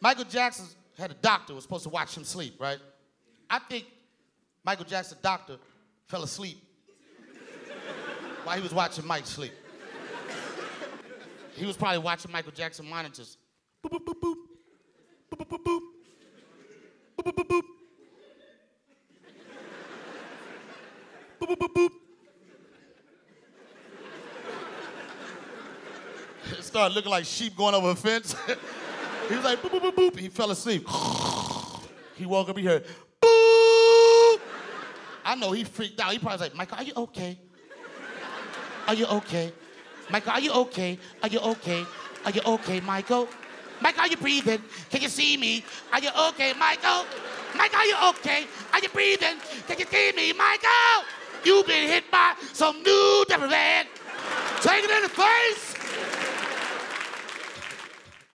Michael Jackson had a doctor was supposed to watch him sleep, right? I think Michael Jackson doctor fell asleep while he was watching Mike sleep. He was probably watching Michael Jackson monitors. Boop, boop, boop, boop. Boop, boop, boop, boop. Boop, boop, boop, boop. Boop, boop, boop, boop. It started looking like sheep going over a fence. he was like, boop, boop, boop, boop. He fell asleep. he woke up, he heard, boop. I know he freaked out. He probably was like, Michael, are you okay? Are you okay? Michael, are you okay? Are you okay? Are you okay, Michael? Michael, are you breathing? Can you see me? Are you okay, Michael? Michael, are you okay? Are you breathing? Can you see me, Michael? You've been hit by some new devil man. Take it in the face.